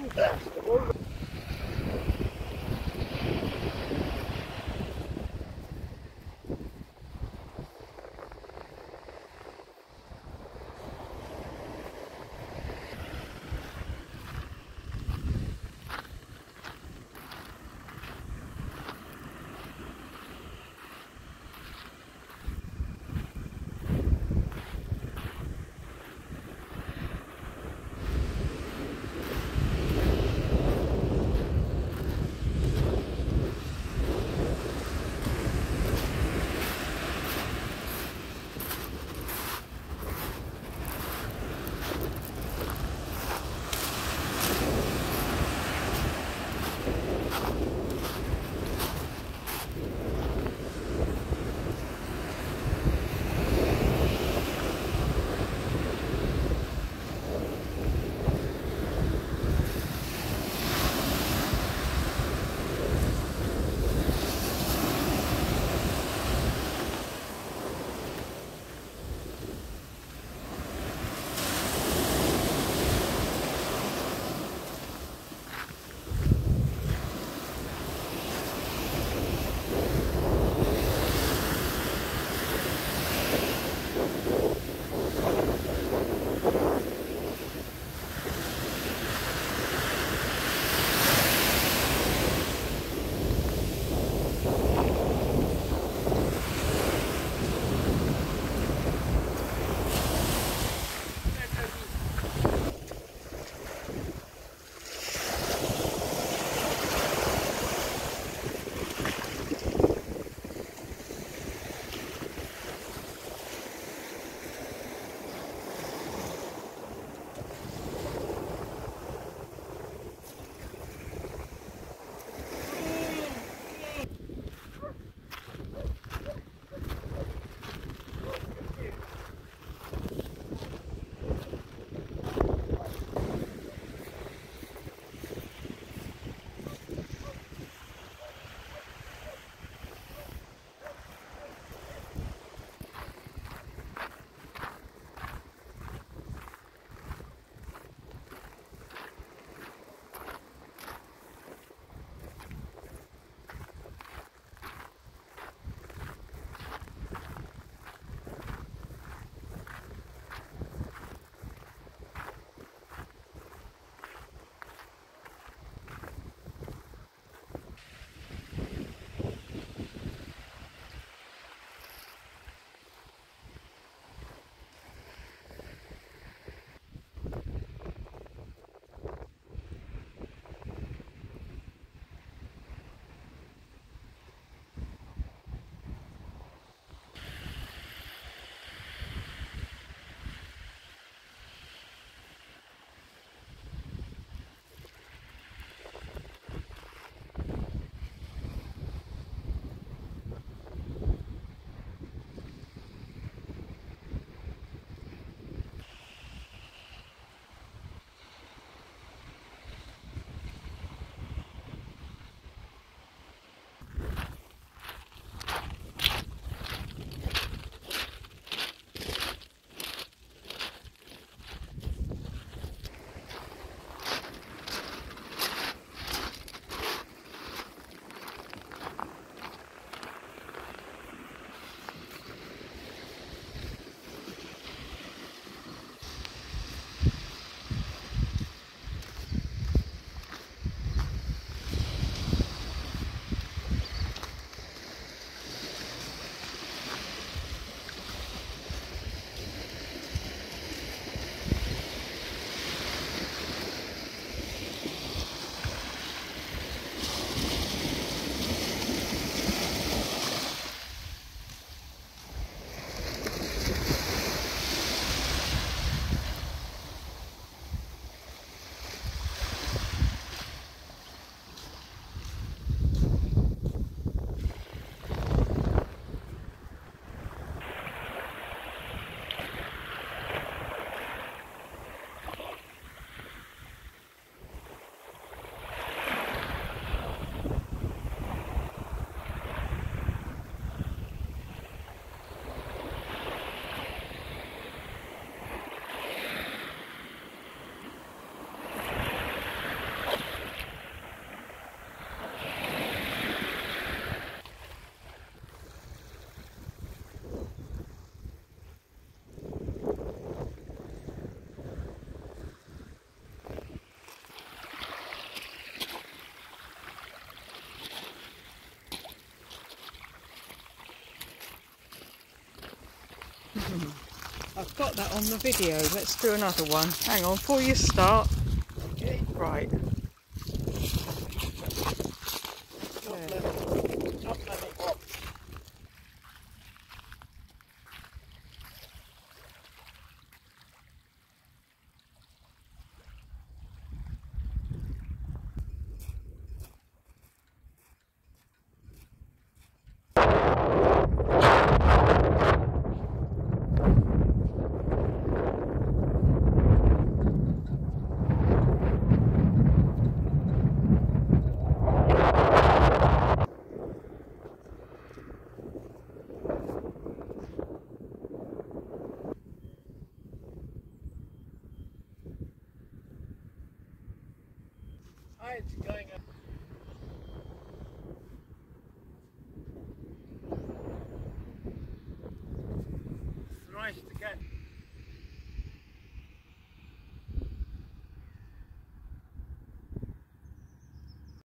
Vamos, vamos. I've got that on the video. Let's do another one. Hang on, before you start. Right.